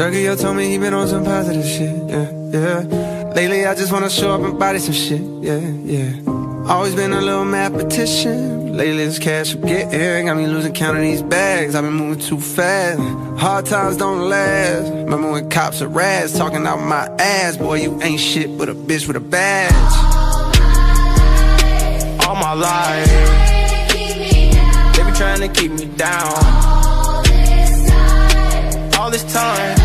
Durkio told me he been on some positive shit, yeah, yeah. Lately I just wanna show up and body some shit, yeah, yeah. Always been a little mathematician. Lately this cash I'm getting got me losing count of these bags. I've been moving too fast. Hard times don't last. Remember when cops are rats talking out my ass? Boy, you ain't shit but a bitch with a badge. All my life, they be trying to keep me down. All this time, never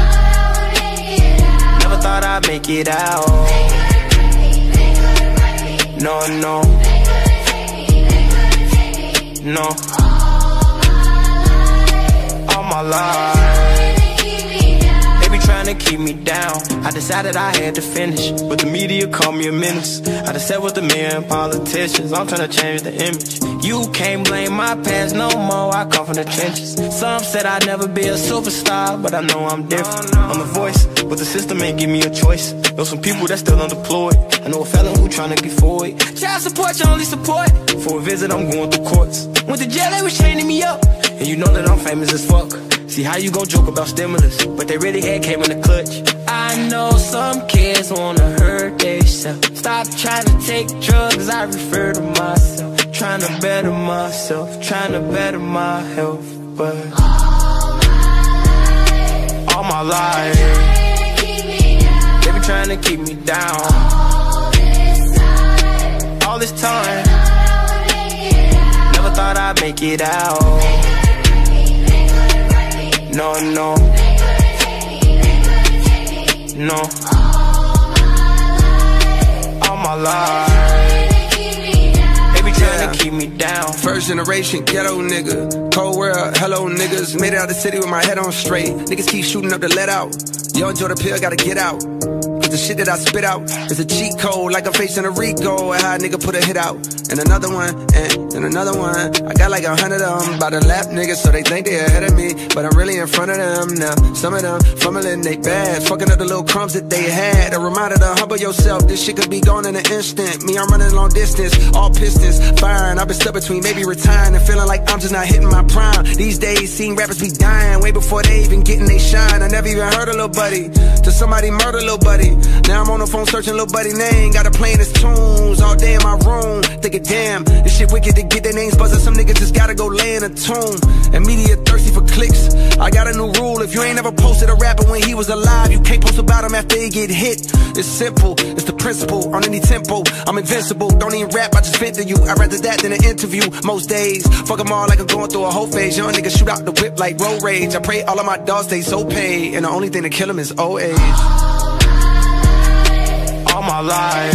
thought I'd make it out. No, no, no. All my life, they be trying to keep me down. I decided I had to finish, but the media called me a menace. I just said with the million politicians, I'm trying to change the image. You can't blame my past no more, I come from the trenches. Some said I'd never be a superstar, but I know I'm different. I'm the voice, but the system ain't give me a choice. Know some people that still unemployed. I know a felon who tryna get forward. Child support, your only support. For a visit, I'm going through courts. Went to jail, they was chaining me up. And you know that I'm famous as fuck. See how you gon' joke about stimulus, but they really had came in the clutch. I know some kids wanna hurt themselves. Stop trying to take drugs, I refer to myself. Trying to better myself, trying to better my health, but all my life, all my life, they been trying to keep me down. All this time, never thought I'd make it out. No, no, They could take me, they could take me. no. All my life, they be trying to keep me down. First generation ghetto nigga, cold world, hello niggas. Made it out the city with my head on straight. Niggas keep shooting up the let out. Yo, enjoy the pill, gotta get out. Cause the shit that I spit out is a cheat code, like I'm facing a Rico. And how a nigga put a hit out. And another one, and, and another one. I got like a hundred of them by the lap niggas, so they think they ahead of me. But I'm really in front of them now. Some of them fumbling they bad, fucking up the little crumbs that they had. A reminder to humble yourself, this shit could be gone in an instant. Me, I'm running long distance, all pistons firing. I've been stuck between maybe retiring and feeling like I'm just not hitting my prime. These days, seeing rappers be dying way before they even getting they shine. I never even heard a little buddy till somebody murder little buddy. Now I'm on the phone searching little buddy name, got to playing his tunes all day in my room. Thinking, damn, this shit wicked to get their names buzzing. Some niggas just gotta go lay in a tomb. And media thirsty for clicks. I got a new rule: if you ain't ever posted a rapper when he was alive, you can't post about him after he get hit. It's simple, it's the principle. On any tempo, I'm invincible. Don't even rap, I just vent to you. I'd rather that than an interview. Most days, fuck them all like I'm going through a whole phase. Young niggas shoot out the whip like road rage. I pray all of my dogs stay so paid, and the only thing to kill them is old age. All my life,